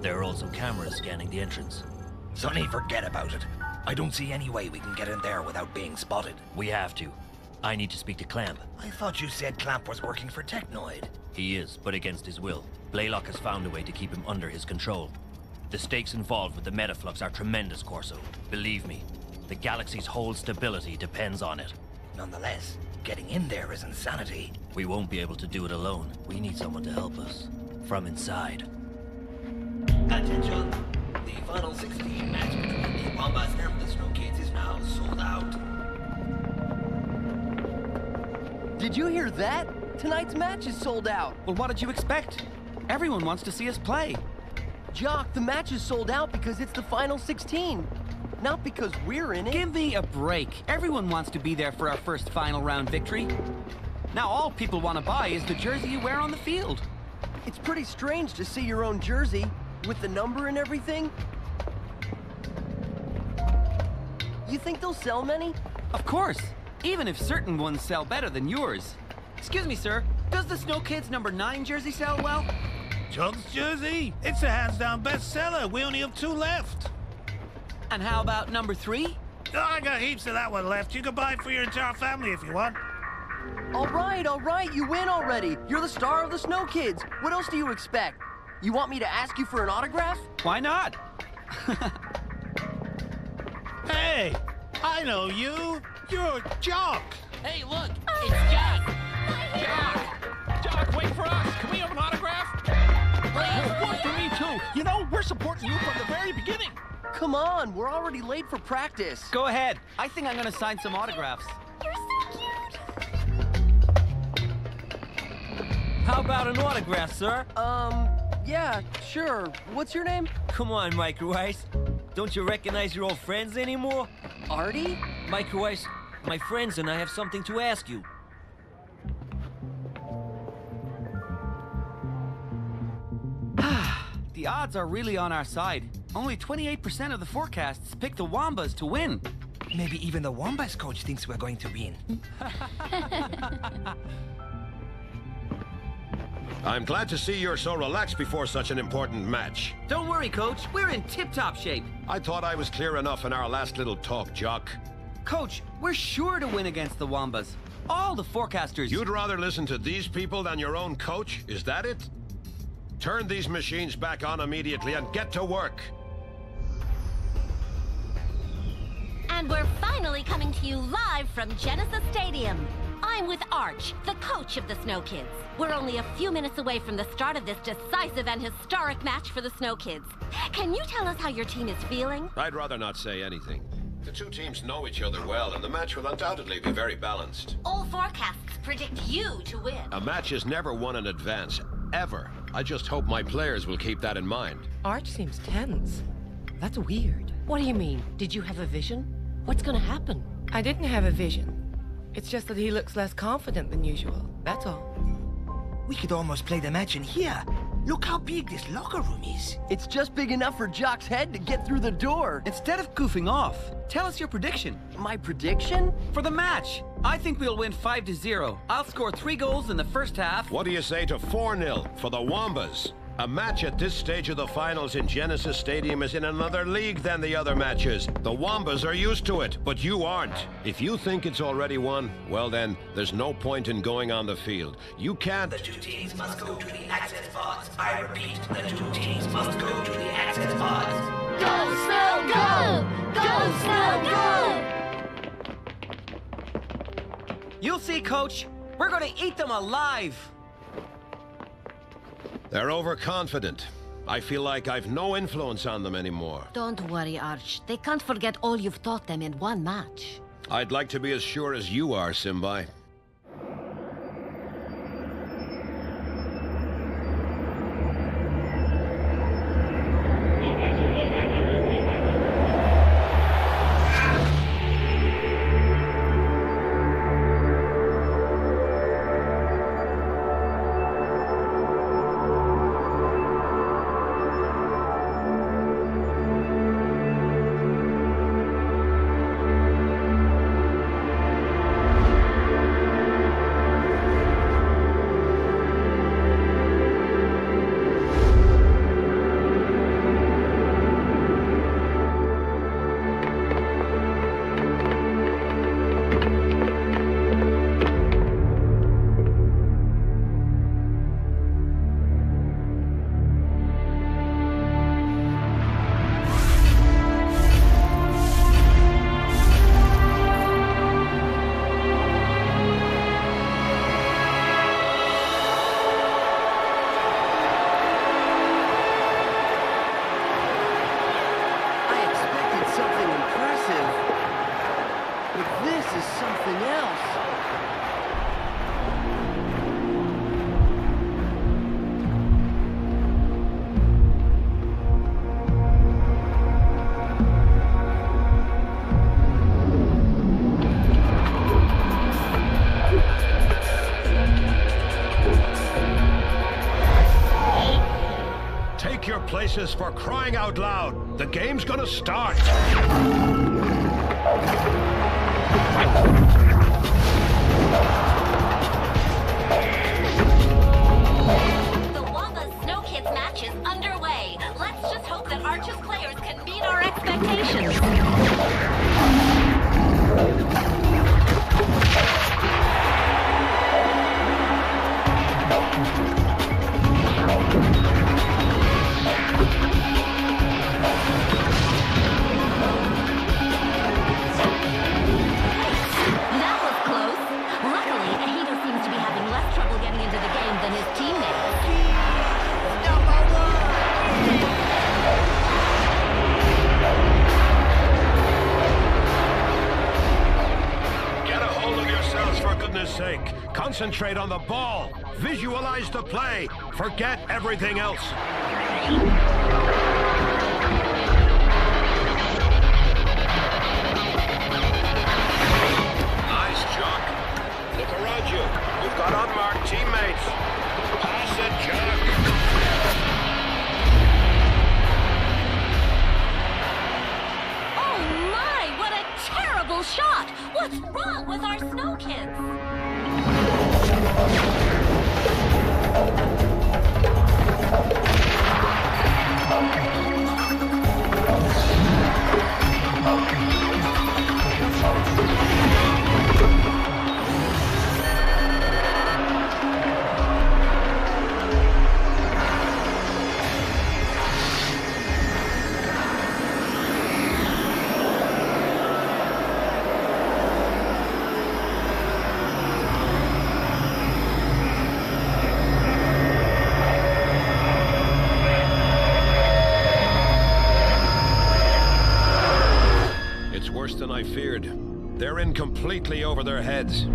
There are also cameras scanning the entrance. Sonny, forget about it. I don't see any way we can get in there without being spotted. We have to. I need to speak to Clamp. I thought you said Clamp was working for Technoid. He is, but against his will. Bleylock has found a way to keep him under his control. The stakes involved with the Metaflux are tremendous, Corso. Believe me, the galaxy's whole stability depends on it. Nonetheless, getting in there is insanity. We won't be able to do it alone. We need someone to help us. From inside. Attention! The final 16 match between the Wambas and the Snow Kids is now sold out. Did you hear that? Tonight's match is sold out. Well, what did you expect? Everyone wants to see us play. D'Jok, the match is sold out because it's the final 16. Not because we're in it. Give me a break. Everyone wants to be there for our first final round victory. Now all people want to buy is the jersey you wear on the field. It's pretty strange to see your own jersey with the number and everything. You think they'll sell many? Of course, even if certain ones sell better than yours. Excuse me, sir. Does the Snow Kids number 9 jersey sell well? Chunk's jersey? It's a hands-down bestseller. We only have two left. And how about number 3? Oh, ah, I got heaps of that one left. You can buy it for your entire family if you want. All right, all right, you win already. You're the star of the Snow Kids. What else do you expect? You want me to ask you for an autograph? Why not? Hey, I know you. You're D'Jok. Hey, look, it's D'Jok. D'Jok. D'Jok, wait for us. Can we have an autograph? Please. One for me too. You know, we're supporting you from the very beginning. Come on, we're already late for practice. Go ahead. I think I'm gonna sign some autographs. You're so cute! How about an autograph, sir? Um, yeah, sure. What's your name? Come on, Micro Ice. Don't you recognize your old friends anymore? Artie? Micro Ice, my friends and I have something to ask you. The odds are really on our side. Only 28% of the forecasts pick the Wambas to win. Maybe even the Wambas coach thinks we're going to win. I'm glad to see you're so relaxed before such an important match. Don't worry, Coach. We're in tip-top shape. I thought I was clear enough in our last little talk, D'Jok. Coach, we're sure to win against the Wambas. All the forecasters... You'd rather listen to these people than your own coach? Is that it? Turn these machines back on immediately and get to work. And we're finally coming to you live from Genesis Stadium. I'm with Aarch, the coach of the Snow Kids. We're only a few minutes away from the start of this decisive and historic match for the Snow Kids. Can you tell us how your team is feeling? I'd rather not say anything. The two teams know each other well, and the match will undoubtedly be very balanced. All forecasts predict you to win. A match is never won in advance, ever. I just hope my players will keep that in mind. Aarch seems tense. That's weird. What do you mean? Did you have a vision? What's gonna happen? I didn't have a vision. It's just that he looks less confident than usual. That's all. We could almost play the match in here. Look how big this locker room is. It's just big enough for D'Jok's head to get through the door. Instead of goofing off, tell us your prediction. My prediction? For the match, I think we'll win 5 to 0. I'll score three goals in the first half. What do you say to 4 0 for the Wambas? A match at this stage of the finals in Genesis Stadium is in another league than the other matches. The Wambas are used to it, but you aren't. If you think it's already won, well then, there's no point in going on the field. You can't. The two teams must go to the access pods. I repeat, the two teams must go to the access pods. Go, Snow, go! Go, Snow, go! You'll see, Coach. We're gonna eat them alive. They're overconfident. I feel like I've no influence on them anymore. Don't worry, Aarch. They can't forget all you've taught them in one match. I'd like to be as sure as you are, Simbai. Places for crying out loud. The game's gonna start. Concentrate on the ball. Visualize the play. Forget everything else. Completely over their heads.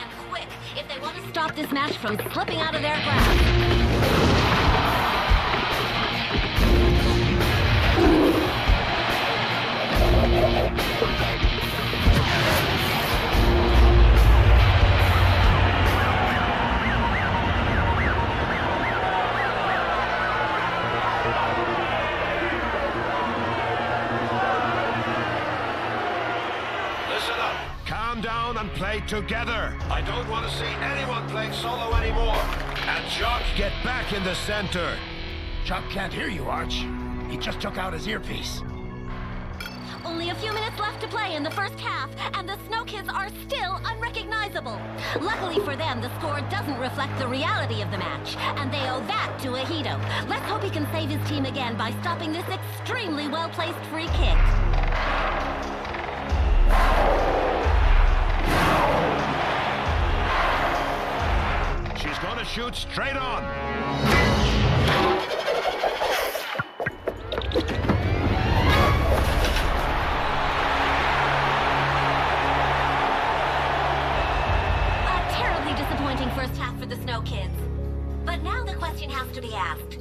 And quick, if they want to stop this match from slipping out of their grasp. Together. I don't want to see anyone playing solo anymore. And D'Jok, get back in the center. D'Jok can't hear you, Aarch. He just took out his earpiece. Only a few minutes left to play in the first half, and the Snow Kids are still unrecognizable. Luckily for them, the score doesn't reflect the reality of the match, and they owe that to Ahito. Let's hope he can save his team again by stopping this extremely well-placed free kick. Shoot straight on. A terribly disappointing first half for the Snow Kids. But now the question has to be asked.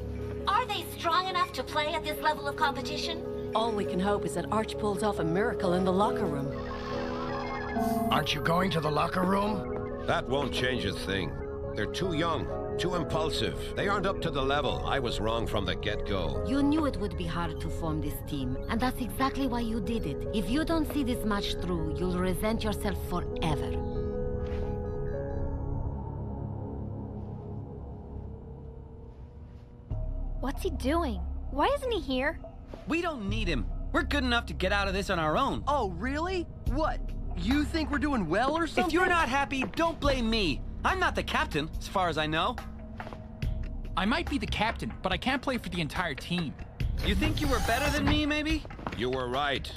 Are they strong enough to play at this level of competition? All we can hope is that Aarch pulls off a miracle in the locker room. Aren't you going to the locker room? That won't change a thing. They're too young, too impulsive. They aren't up to the level. I was wrong from the get-go. You knew it would be hard to form this team, and that's exactly why you did it. If you don't see this match through, you'll resent yourself forever. What's he doing? Why isn't he here? We don't need him. We're good enough to get out of this on our own. Oh, really? What? You think we're doing well or something? If you're not happy, don't blame me. I'm not the captain, as far as I know. I might be the captain, but I can't play for the entire team. You think you were better than me, maybe? You were right.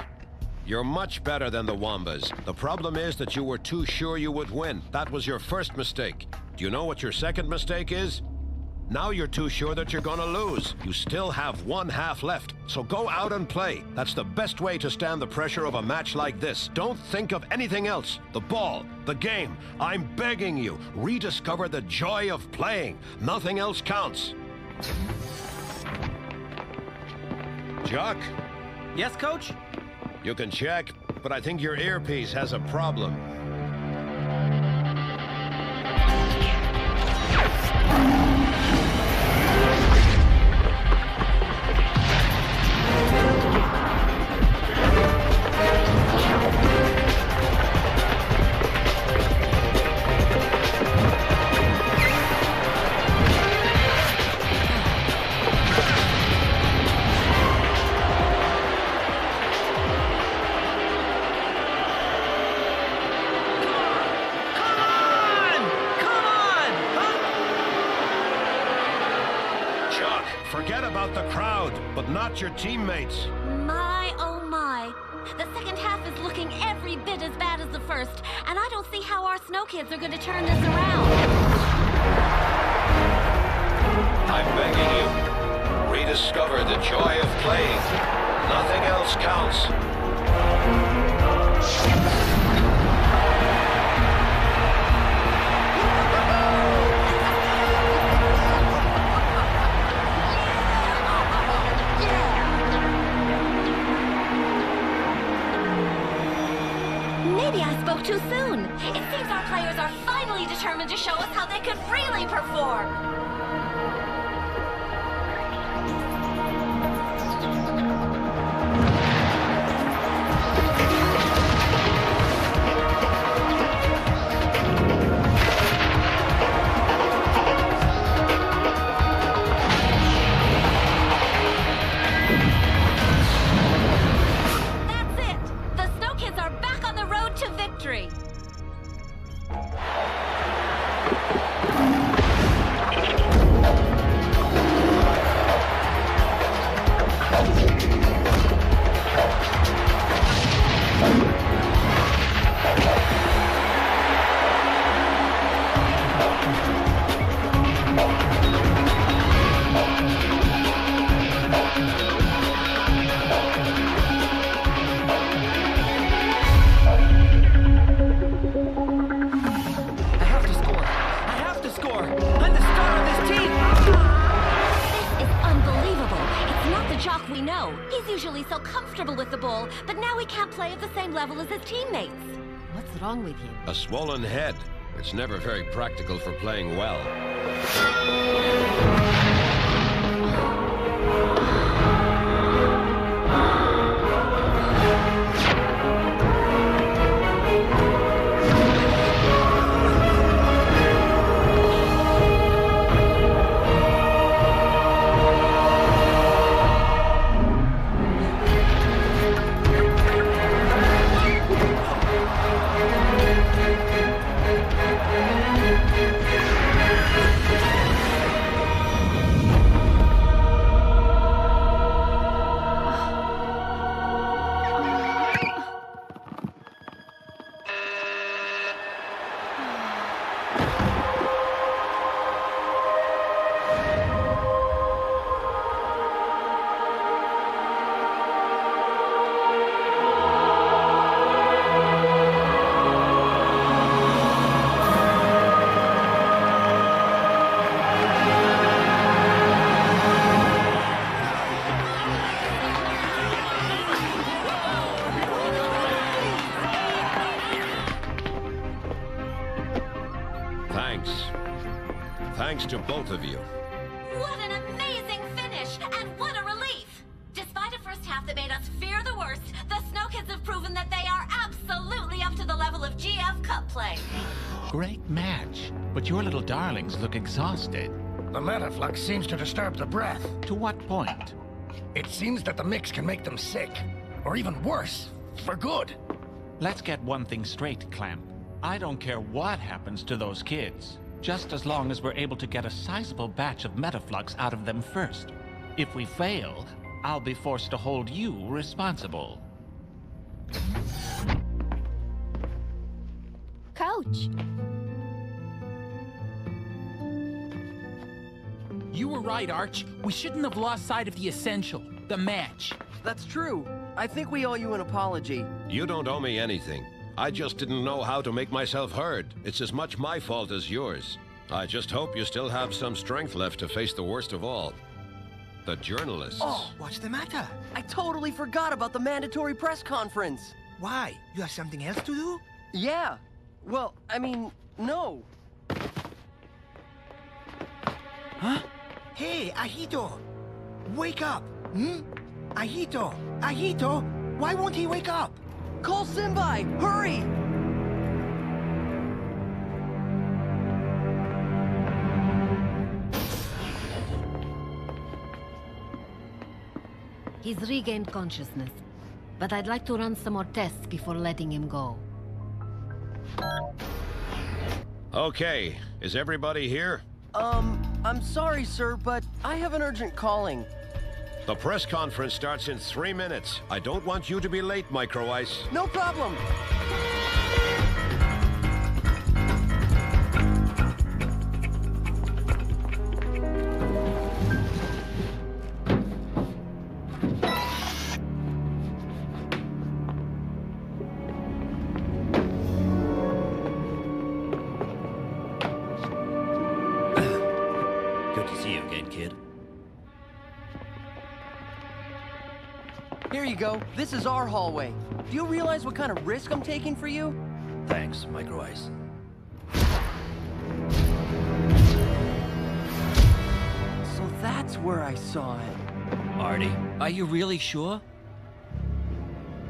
You're much better than the Wambas. The problem is that you were too sure you would win. That was your first mistake. Do you know what your second mistake is? Now you're too sure that you're gonna lose. You still have one half left, so go out and play. That's the best way to stand the pressure of a match like this. Don't think of anything else. The ball, the game. I'm begging you, rediscover the joy of playing. Nothing else counts. D'Jok, Yes, coach? you can check, but I think your earpiece has a problem. D'Jok, forget about the crowd, but not your teammates. My, oh my. The second half is looking every bit as bad as the first, and I don't see how our snow kids are going to turn this around. I'm begging you, rediscover the joy of playing. Nothing else counts. Too soon. It seems our players are finally determined to show us how they could really perform. A swollen head. It's never very practical for playing well. Play. Great match, but your little darlings look exhausted. The metaflux seems to disturb the breath. To what point? It seems that the mix can make them sick. Or even worse, for good. Let's get one thing straight, Clamp. I don't care what happens to those kids. Just as long as we're able to get a sizable batch of Metaflux out of them first. If we fail, I'll be forced to hold you responsible. Coach! You were right, Aarch. We shouldn't have lost sight of the essential, the match. That's true. I think we owe you an apology. You don't owe me anything. I just didn't know how to make myself heard. It's as much my fault as yours. I just hope you still have some strength left to face the worst of all. The journalists. Oh, what's the matter? I totally forgot about the mandatory press conference. Why? You have something else to do? Yeah. Well, I mean, no. Huh? Hey, Ahito! Wake up! Hmm? Ahito! Ahito! Why won't he wake up? Call Simbai! Hurry! He's regained consciousness, but I'd like to run some more tests before letting him go. Okay, is everybody here? Um, I'm sorry, sir, but I have an urgent calling. The press conference starts in three minutes. I don't want you to be late, Micro Ice. No problem. Go. This is our hallway. Do you realize what kind of risk I'm taking for you? Thanks, Micro Ice. So that's where I saw it. Artie? Are you really sure?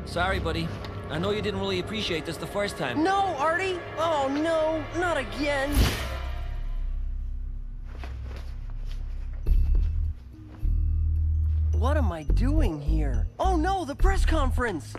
Sorry, buddy. I know you didn't really appreciate this the first time. No, Artie! Oh, no, not again! What am I doing here? Oh no, the press conference!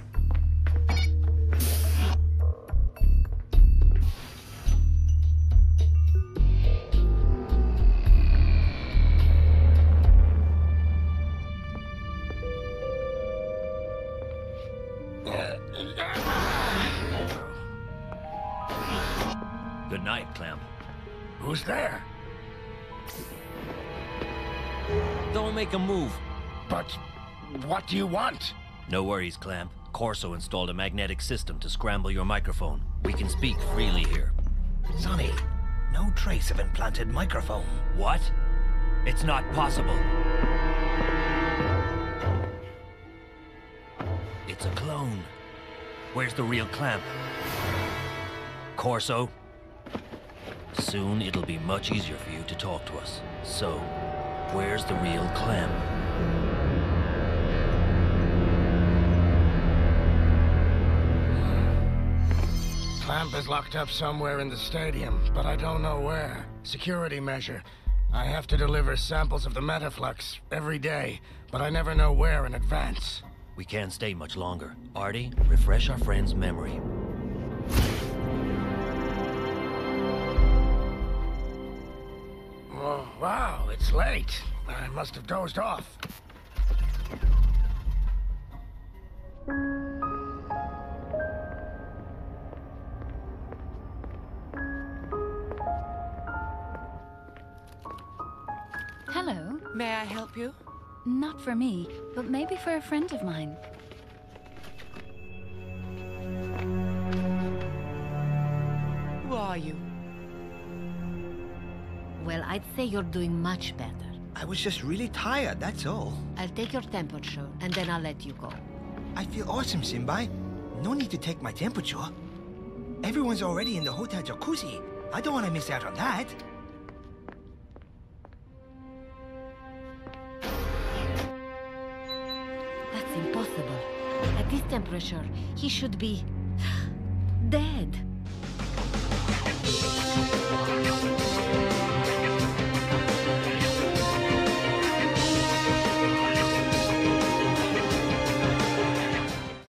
What do you want? No worries, Clamp. Corso installed a magnetic system to scramble your microphone. We can speak freely here. Sonny, no trace of implanted microphone. What? It's not possible. It's a clone. Where's the real Clamp? Corso? Soon it'll be much easier for you to talk to us. So, where's the real Clamp? Is locked up somewhere in the stadium, but I don't know where. Security measure. I have to deliver samples of the Metaflux every day, but I never know where in advance. We can't stay much longer. Artie, refresh our friend's memory. Oh, wow, it's late. I must have dozed off. May I help you? Not for me, but maybe for a friend of mine. Who are you? Well, I'd say you're doing much better. I was just really tired, that's all. I'll take your temperature, and then I'll let you go. I feel awesome, Simbai. No need to take my temperature. Everyone's already in the hotel jacuzzi. I don't want to miss out on that. Temperature, he should be... dead.